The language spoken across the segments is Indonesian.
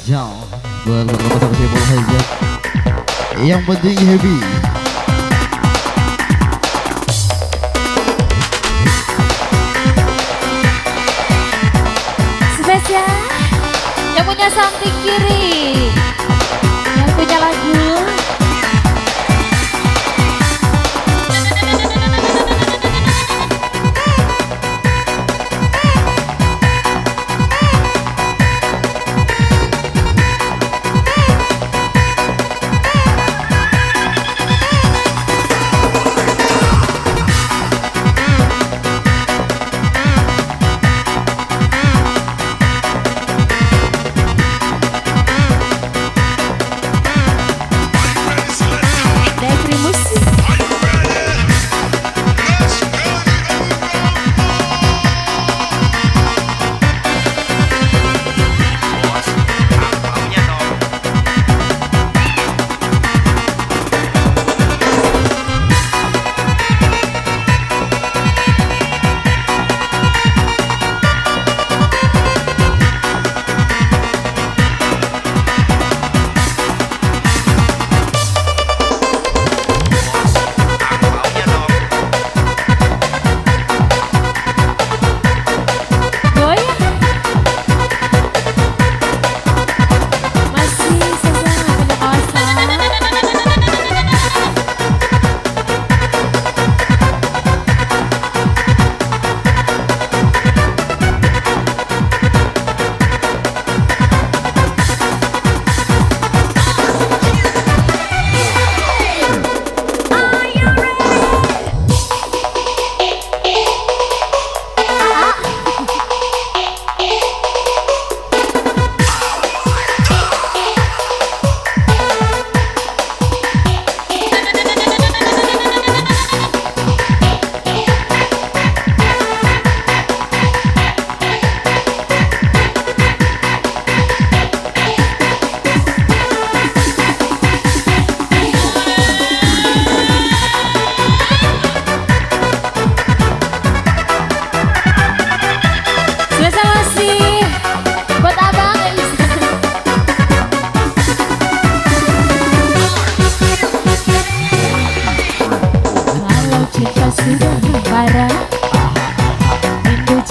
spesial buat teman-teman Sipul Hajat yang penting happy. Spesial. Yang punya samping kiri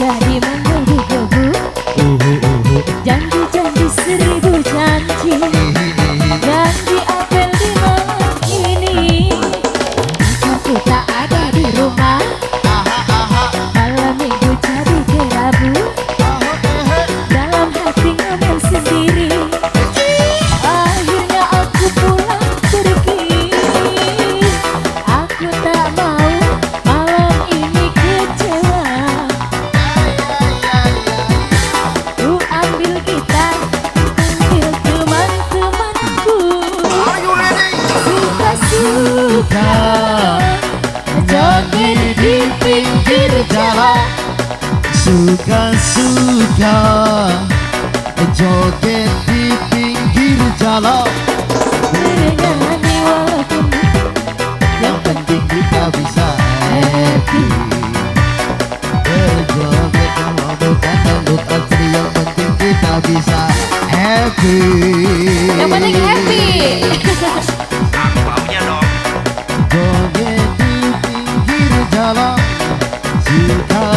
在你们 pinggir jalan. Suka-suka joget di pinggir jalan. Bernyanyi walaupun yang penting kita bisa happy. Berjoget memadukan dangdut asli yang penting kita bisa happy. Yang penting happy. Joget di pinggir jalan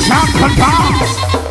Jump and bounce.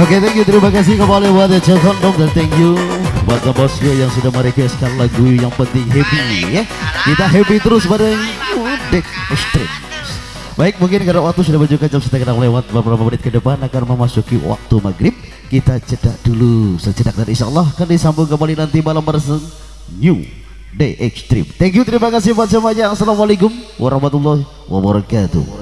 Oke, thank you. Terima kasih kembali buat Cek Kondom dan thank you buat bosku yang sudah merequestkan lagu yang penting happy ya. Kita happy terus bareng Dek Street. Baik, mungkin karena waktu sudah menunjukkan jam setengah lewat beberapa menit ke depan akan memasuki waktu maghrib. Kita cedak dulu sejenak dan insya Allah akan disambung kembali nanti malam bersama New Day Extreme. Thank you, terima kasih buat semuanya. Assalamualaikum warahmatullahi wabarakatuh.